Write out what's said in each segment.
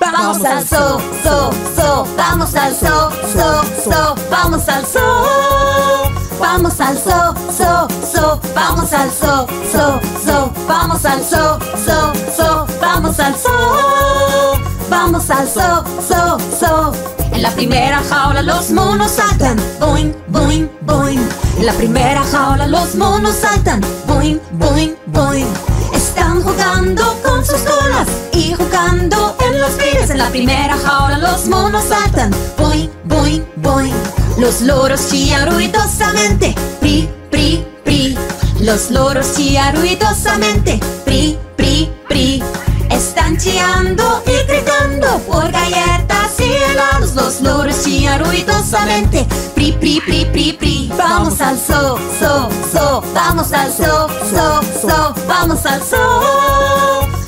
Vamos al so, so, so, vamos al so, so, so, vamos al so. Vamos al so, so, so, vamos al so, so, so, vamos al so, so, so, vamos al so. Vamos al so, so, so. En la primera jaula los monos saltan, boing, boing, boing. En la primera jaula los monos saltan, boing, boing, boing. Están jugando con sus colas y jugando en los pies. En la primera jaula los monos saltan, boing, boing, boing. Los loros chillan ruidosamente, pri, pri, pri. Los loros chillan ruidosamente, pri, pri, pri. Están chillando y Los loros chillan ruidosamente, pri, pri, pri, pri, pri. Vamos al so, so, so, vamos al so, so, so, vamos al so.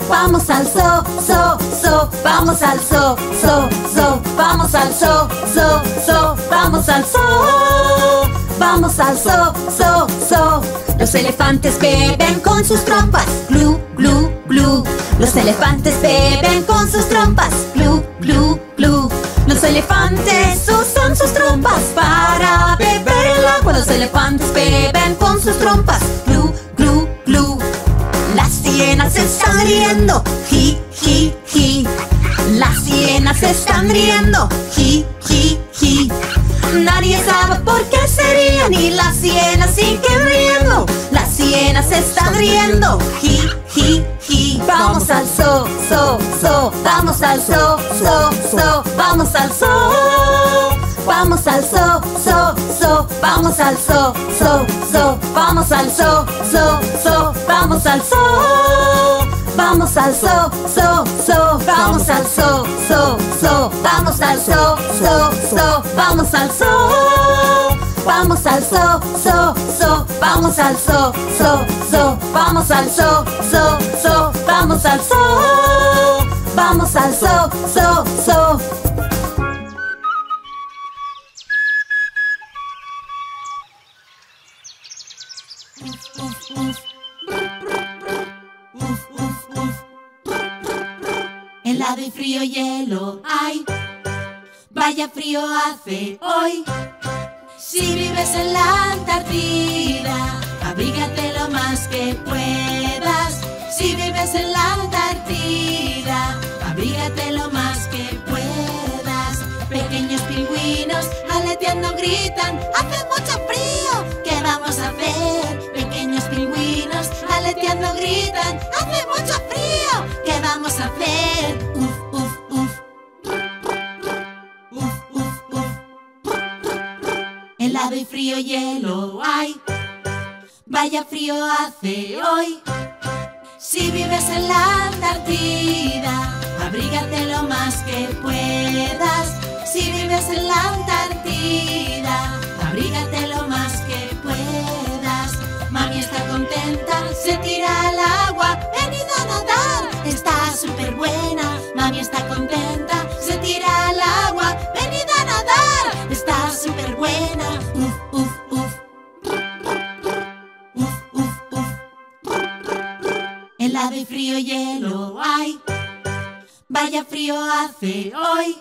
Vamos al so, so, so, vamos al so, so, so, vamos al so, so, so, vamos al so. Vamos al so, so, so. Los elefantes beben con sus trompas, glu, glu, glu. Los elefantes beben con sus trompas, glu, glu. Elefantes usan sus trompas para beber el agua. Los elefantes beben con sus trompas, glu, glu, glu. Las sienas están riendo, ji, ji, ji. Las sienas están riendo, ji, ji, ji. Nadie sabe por qué se ríen y las sienas siguen riendo. Las sienas están riendo, ji, ji. So. Vamos al so, so, so. Vamos al so. Vamos al so, so, so. Vamos al so, so, so. Vamos al so, so, so. Vamos al so. Vamos al so, so, so. Vamos al so, so, so. Vamos al so, so, so. Vamos al so. Vamos al so, so, so. Vamos al so, so, so. Vamos al so, so, so. Vamos al so. Vamos al so, so, so. Helado y frío hielo hay. Vaya frío hace hoy. Si vives en la Antártida, abrígate lo más que puedas. Si vives en la Antártida, gritan, hace mucho frío, ¿qué vamos a hacer? Pequeños pingüinos aleteando gritan, hace mucho frío, ¿qué vamos a hacer? Uf, uf, uf. Uf, uf, uf. Helado y frío hielo hay. Vaya frío hace hoy. Si vives en la Antártida, abrígate lo más que puedas. Si vives en la Antártida, abrígate lo más que puedas. Mami está contenta, se tira al agua, venido a nadar, está súper buena. Mami está contenta, se tira al agua, venido a nadar, está súper buena. Uf, uf, uf. Uf, uf, uf. Helado y frío hielo hay. Vaya frío hace hoy.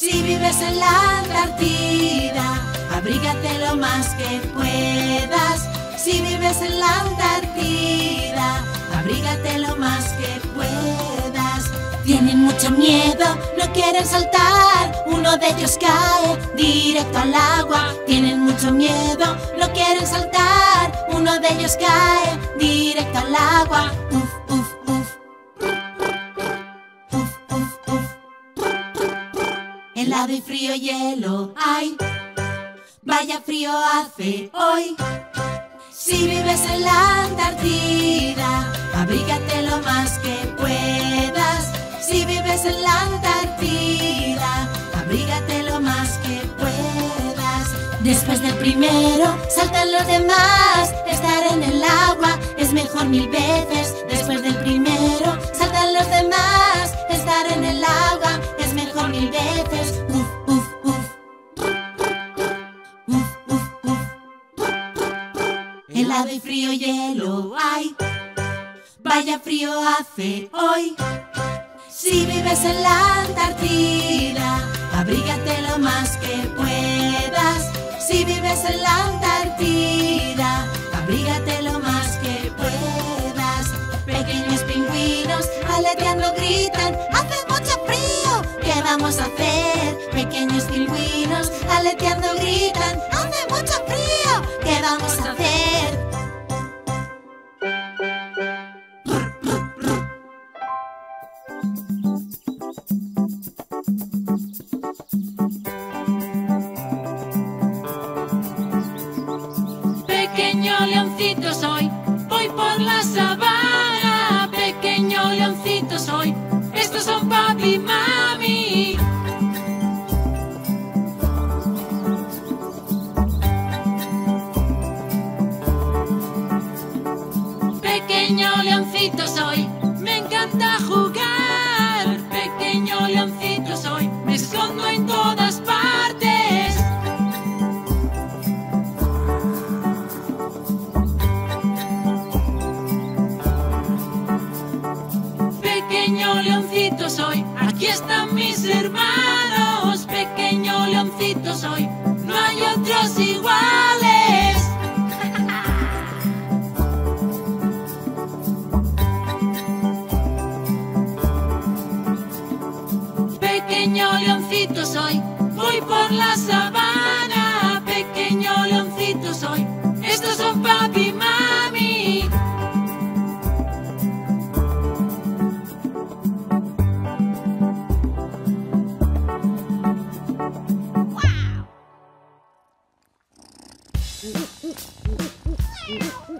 Si vives en la Antártida, abrígate lo más que puedas. Si vives en la Antártida, abrígate lo más que puedas. Tienen mucho miedo, no quieren saltar. Uno de ellos cae directo al agua. Tienen mucho miedo, no quieren saltar. Uno de ellos cae directo al agua. Helado y frío hielo hay. Vaya frío hace hoy. Si vives en la Antártida, abrígate lo más que puedas. Si vives en la Antártida, abrígate lo más que puedas. Después del primero, saltan los demás. Estar en el agua es mejor mil veces. Después del primero, saltan los demás mil veces. Uf, uf, uf. Uf, uf, uf. Helado y frío hielo hay. Vaya frío hace hoy. Si vives en la Antártida, abrígate lo más que puedas. Si vives en la Antártida, abrígate lo más que puedas. Pequeños pingüinos aleteando gritan vamos a hacer? Pequeños pingüinos aleteando gritan, soy, aquí están mis hermanos. Pequeño leoncito soy, no hay otros iguales. Pequeño leoncito soy, voy por la sabana.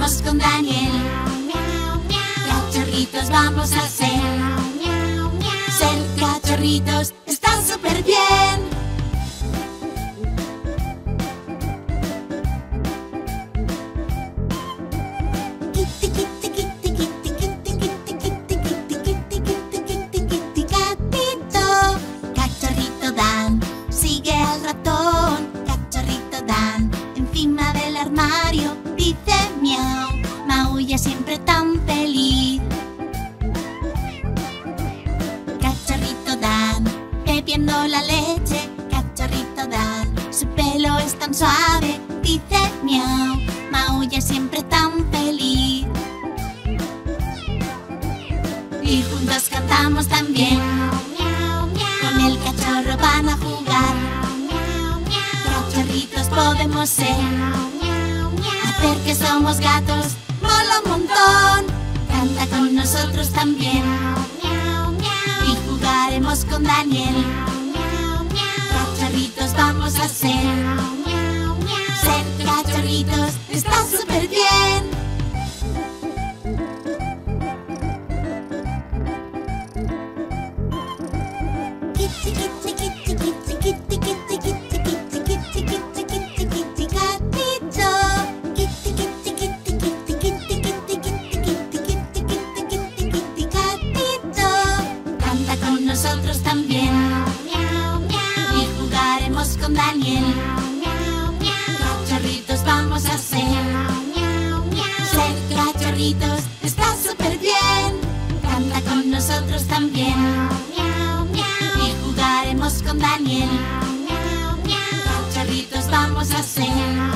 Jugaremos con Daniel. Cachorritos vamos a ser. Ser cachorritos bebiendo la leche. Cachorrito Dan, su pelo es tan suave, dice miau. Maulla siempre tan feliz. Y juntos cantamos también. Con el cachorro van a jugar. Cachorritos podemos ser. Hacer que somos gatos mola un montón. Canta con nosotros también. Jugaremos con Daniel. Cachorritos vamos a ser. Ser cachorritos está súper bien. singing.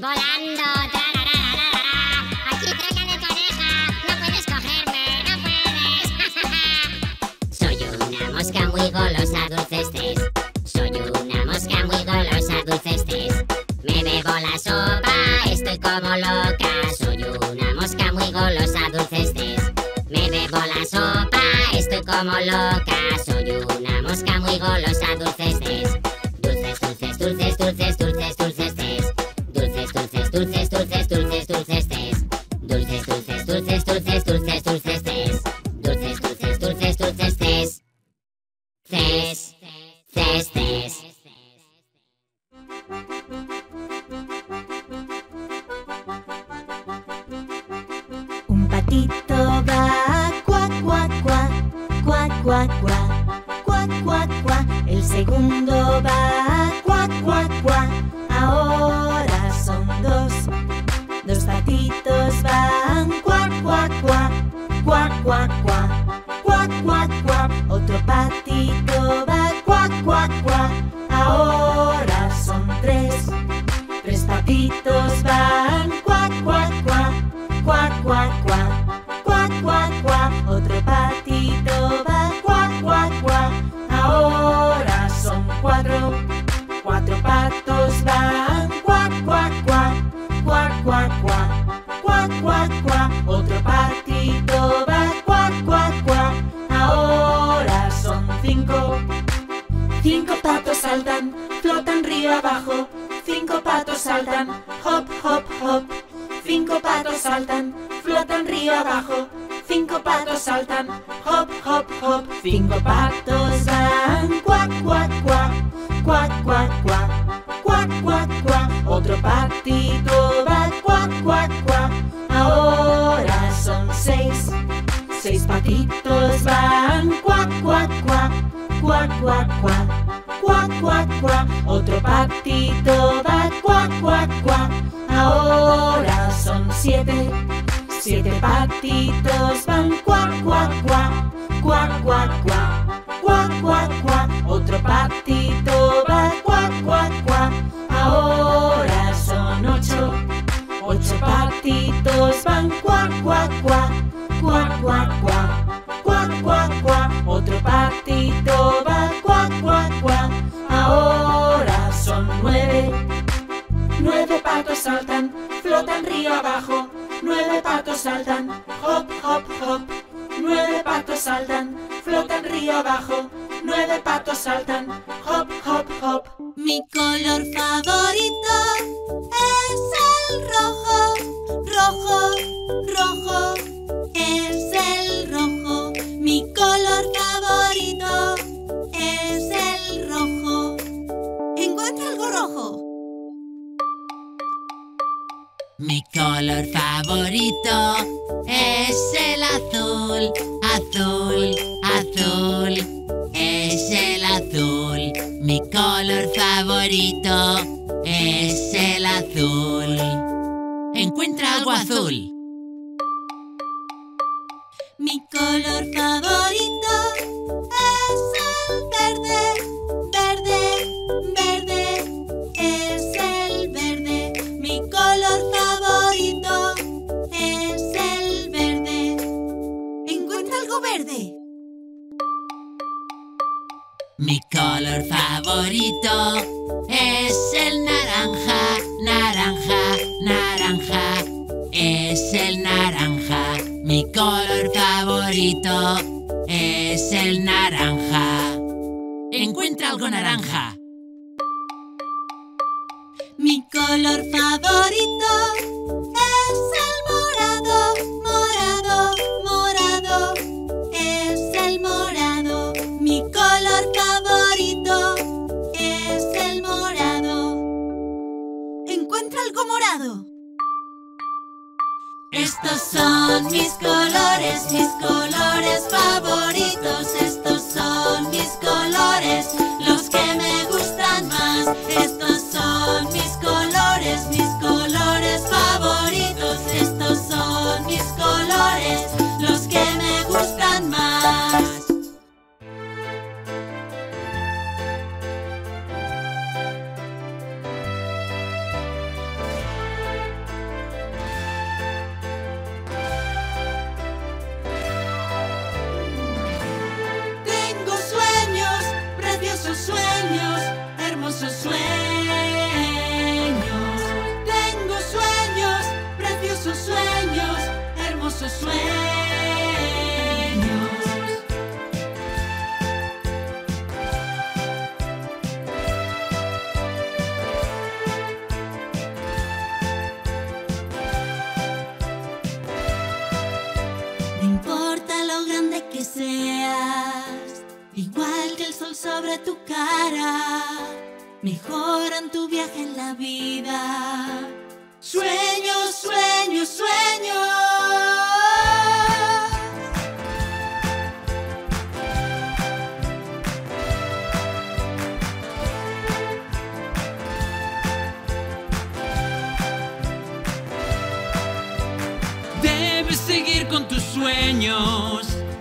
¡Volando! ¡Aquí cerca de tu oreja! ¡No puedes cogerme! ¡No puedes! Soy una mosca muy golosa, dulces. Soy una mosca muy golosa, dulces. Me bebo la sopa, estoy como loca. Soy una mosca muy golosa, dulces. Me bebo la sopa, estoy como loca. Soy una mosca muy golosa, dulces. Un patito va cuac, cuac, cuac, cuac, cuac, cuac, cuac, cuac. El segundo saltan, hop, hop, hop. Cinco patos saltan, flotan río abajo. Cinco patos saltan, hop, hop, hop. Cinco patos van, cuac, cuac, cuac, cuac, cuac, cuac, cuac, cuac, cuac. Otro patito va, cuac, cuac, cuac. Ahora son seis. Seis patitos van, cuac, cuac, cuac, cuac, cuac, cuac, cuac, cuac, cuac. Otro patito Siete patitos van, cuac, cuac, cuac, cuac, cuac, cuac, cuac, cuac, cuac. Otro patito va, cuac, cuac, cuac. Ahora son ocho. Ocho patitos van, cuac, cuac, cuac, cuac, cuac, cuac, cuac, cuac, cuac. Otro patito va, cuac, cuac, cuac. Ahora son nueve. Nueve patos saltan, flotan río abajo. Nueve patos saltan, hop, hop, hop. Nueve patos saltan, flotan río abajo. Nueve patos saltan, hop, hop, hop. Mi color favorito es el rojo, rojo, color favorito es el azul, Azul, azul, es el azul. Mi color favorito es el azul. Encuentra algo azul. Mi color favorito color favorito es el naranja, naranja, naranja. Es el naranja. Mi color favorito es el naranja. Encuentra algo naranja. Mi color favorito Estos son mis colores, mis colores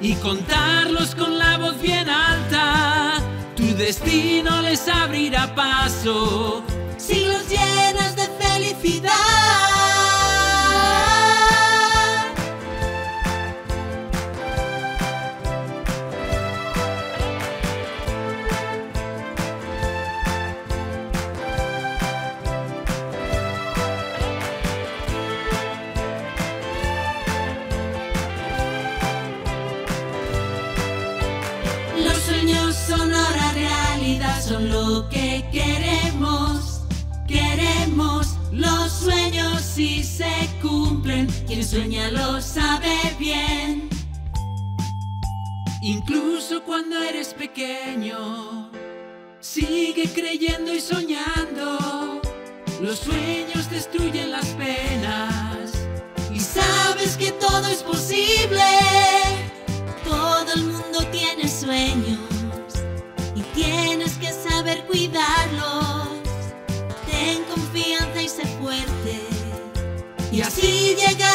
y contarlos con la voz bien alta. Tu destino les abrirá paso. Si los llenas de felicidad. son lo que queremos, queremos los sueños si se cumplen, quien sueña lo sabe bien. Incluso cuando eres pequeño, sigue creyendo y soñando. Los sueños destruyen las penas y sabes que todo es posible. Todo el mundo tiene sueños. Y así llega